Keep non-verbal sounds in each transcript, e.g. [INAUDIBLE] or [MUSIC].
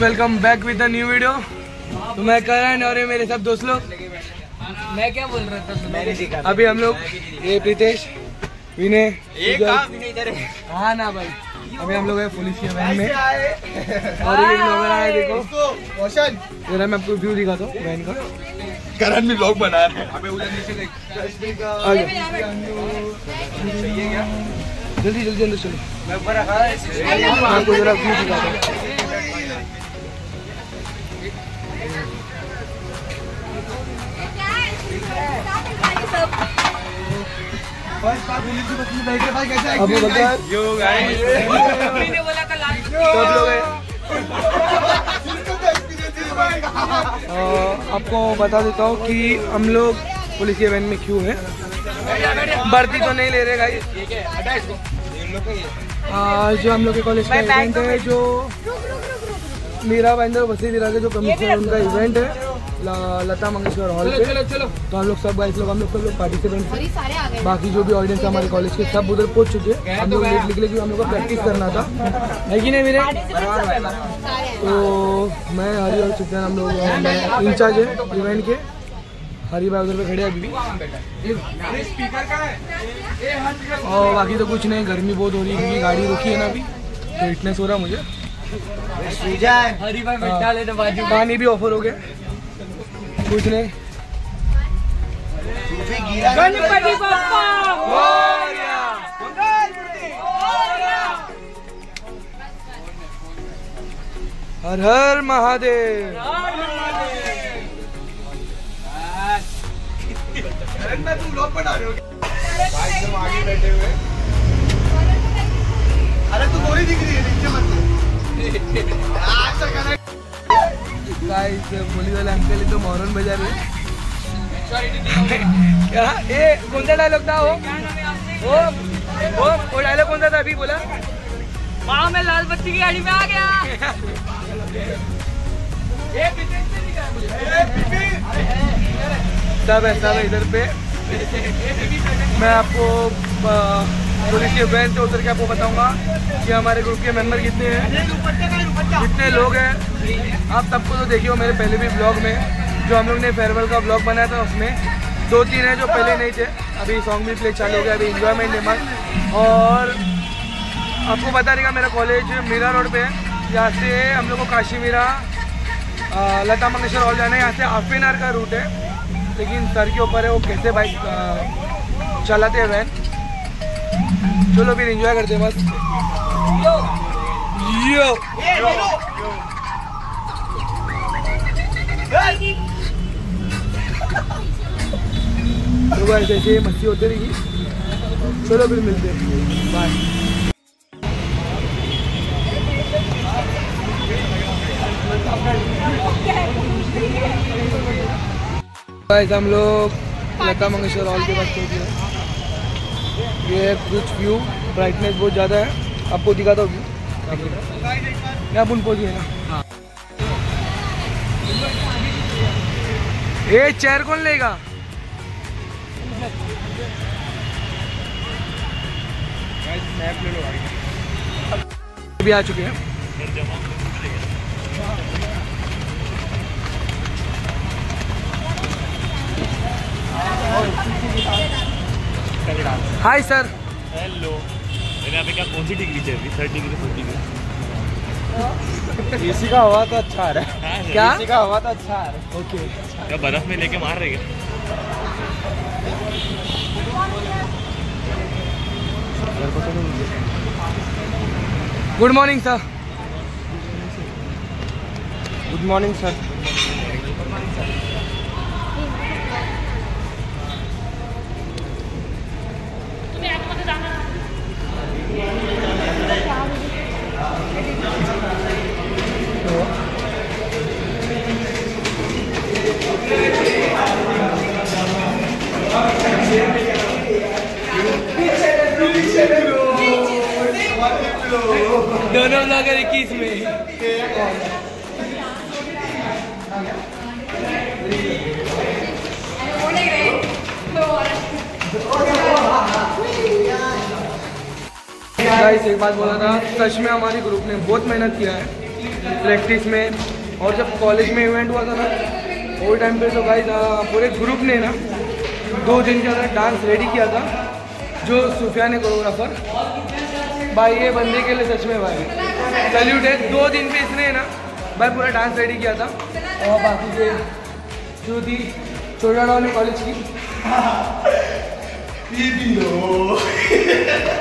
Welcome back with new video. तो मैं करण और ये मेरे सब दोस्त लोग। मैं क्या बोल रहा था मैंने सीखा अभी हम लोग ये प्रीतेश विनय हाँ। ना भाई। अभी हम लोग हैं पुलिस के वैन में। और ये लोग आए देखो। रोशन। जरा मैं आपको व्यू दिखाता हूँ वैन का। करण भी ब्लॉग बना रहे हैं। अबे उधर नीचे देख। जल्दी जल्दी अंदर चलो। मैं ऊपर रखा है। मैं आपको जरा व्यू दिखाता हूँ। अभी बता। यो गाइस मैंने बोला था लास्ट सब लोग आपको बता देता हूँ कि हम लोग पुलिस के वैन में क्यों हैं? भर्ती तो नहीं ले रहे गाइस जो हम लोग के कॉलेज का इवेंट है जो मीरा भाईंदर बसी विरा के जो कमिश्नर उनका इवेंट है। लता मंगेशकर हॉल पे। चलो चलो। तो हम लोग सब गाइस लोग हम लोग सब लोग पार्टिसिपेंट और ये सारे आ गए। बाकी जो भी ऑडियंस है हमारे कॉलेज के सब उधर पहुँच चुके। हैं हम लोग लेट निकले क्योंकि हम लोग को प्रैक्टिस करना था। है कि नहीं मेरे तो मैं हरी और चित्तन हम लोग इंचार्ज है इवेंट के। हरी भाई उधर पे खड़े अभी। स्पीकर का है और बाकी तो कुछ नहीं गर्मी बहुत हो रही है क्योंकि गाड़ी रुकी है ना अभी। तो फिटनेस हो रहा है मुझे। हरी भाई बैठा ले तो बाजू पानी भी ऑफ़र हो गया। नहीं गिरा गणपति बप्पा! हर हर महादेव। मैं तुम ब्लॉग बना रहे हो भाई आगे बैठे हुए। गाइस पुलिस वाले अंकल तो मॉरन बजा रहे [LAUGHS] क्या? ए कौन सा डायलॉग था वो? वो वो वो डायलॉग कौन सा था अभी बोला? वहाँ मैं लाल बत्ती की गाड़ी में आ गया। [LAUGHS] सब है सब है इधर पे। मैं आपको पुलिस के वैन से उतर के आपको बताऊँगा कि हमारे ग्रुप के मेंबर कितने हैं। कितने लोग हैं? आप सबको तो देखिए मेरे पहले भी ब्लॉग में, जो हम लोग ने फेयरवेल का ब्लॉग बनाया था, उसमें दो तीन हैं जो पहले नहीं थे। अभी सॉन्ग भी प्ले चालू हो गया, अभी इंजॉयमेंट है मस्त। और आपको बता देगा मेरा कॉलेज मीरा रोड पे है। यहाँ से हम लोग को काशी मीरा लता मंगेशकर हॉल जाना है। यहाँ से हाफ़ एन आवर का रूट है। लेकिन सर के ऊपर है, वो कैसे बाइक चलाते हैं वैन चलो फिर एंजॉय करते हैं बस यो तो बस ऐसे ही मस्ती होती फिर मिलते बाय गाइस हम लोग लता मंगेशकर हॉल के पास पहुँच ये कुछ व्यू ब्राइटनेस बहुत ज़्यादा है। आपको दिखाता हूँ मैं अपन पहुँच गए ये चेयर कौन लेगा? अभी आ चुके हैं। हाय सर हेलो मेरे यहाँ पे क्या कौन सी डिग्री चल रही third degree fourth degree AC का हवा तो अच्छा आ रहा है। क्या? एसी का हवा तो अच्छा आ रहा है। ओके क्या बर्फ़ में लेके मार रहे good morning sir good morning sir दोनों अगर इक्कीस में गाइस एक बात बोला था, सच में हमारी ग्रुप ने बहुत मेहनत किया है प्रैक्टिस में, और जब कॉलेज में इवेंट हुआ था ना वो टाइम पे तो भाई पूरे ग्रुप ने ना, दो दिन के अंदर डांस रेडी किया था, जो सुफिया ने कोरियोग्राफर भाई, ये बंदे के लिए सच में भाई सल्यूट है, दो दिन पे इसने ना, भाई, पूरा डांस रेडी किया था। और बाकी से जो थी वाली कॉलेज की।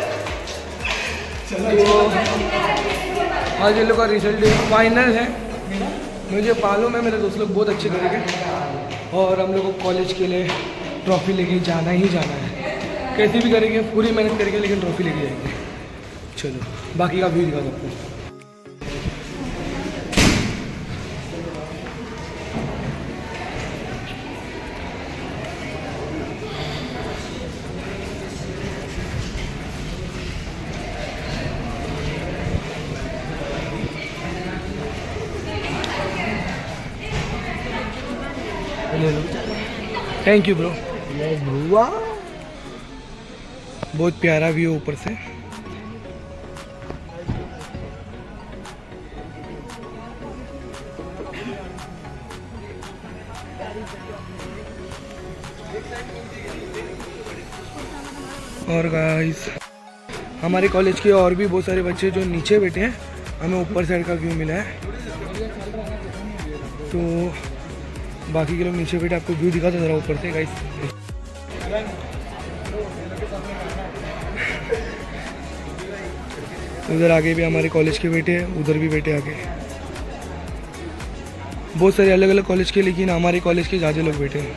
[LAUGHS] [LAUGHS] आज ये लोग का रिज़ल्ट फाइनल है। मुझे मालूम है मेरे दोस्त लोग बहुत अच्छे करेंगे और हम लोग को कॉलेज के लिए ट्रॉफी लेके जाना ही जाना है। कैसे भी करेंगे, पूरी मेहनत करेंगे लेकिन ट्रॉफी लेके जाएँगे। चलो, बाकी का व्यू दिखा आपको थैंक यू ब्रो बहुत प्यारा व्यू ऊपर से। और गाइस हमारे कॉलेज के और भी बहुत सारे बच्चे जो नीचे बैठे हैं हमें ऊपर साइड का व्यू मिला है। तो बाकी के लोग नीचे बैठे, आपको व्यू दिखा दो जरा ऊपर से गाइस उधर आगे भी हमारे कॉलेज के बैठे हैं, उधर भी बैठे आगे. बहुत सारे अलग अलग कॉलेज के, लेकिन हमारे कॉलेज के ज़्यादा लोग बैठे ही.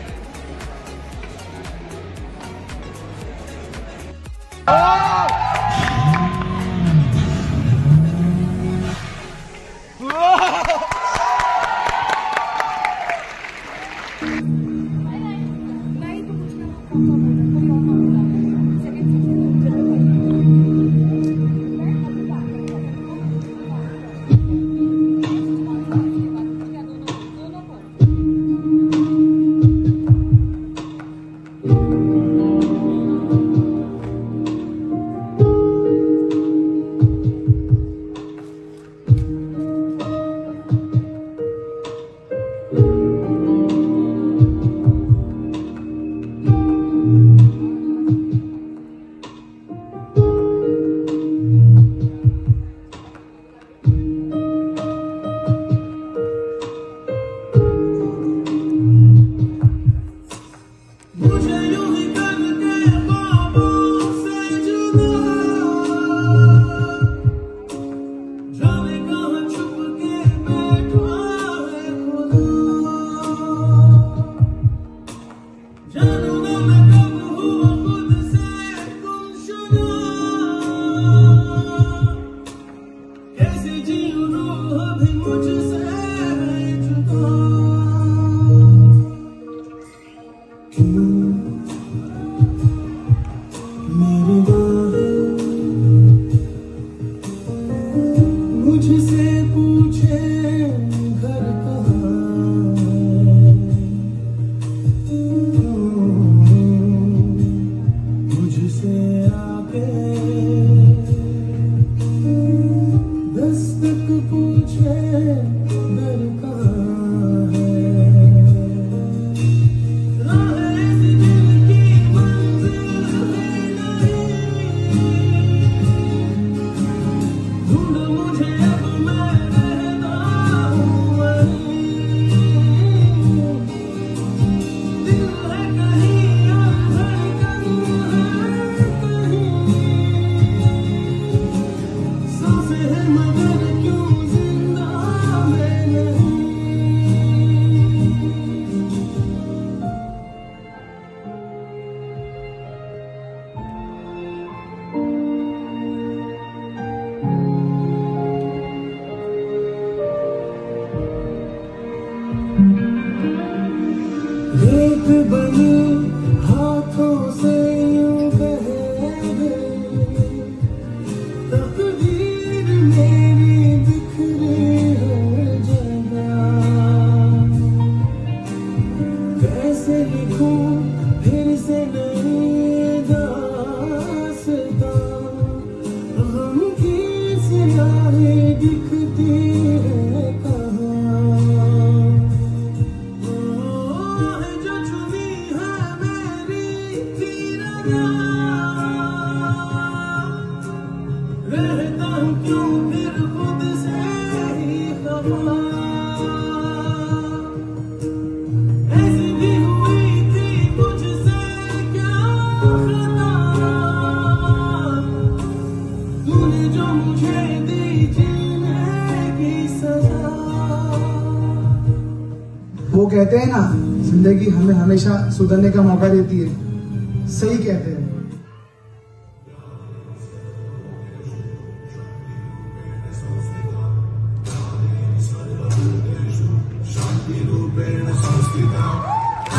हमेशा सुधरने का मौका देती है। सही कहते हैं।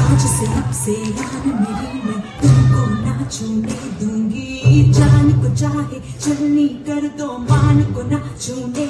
आज से यार मेरी मैं तुमको ना छूने दूँगी, जान को चाहे, चलनी कर दो, मान को ना छूने